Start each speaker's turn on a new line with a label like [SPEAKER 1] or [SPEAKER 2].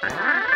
[SPEAKER 1] Ah!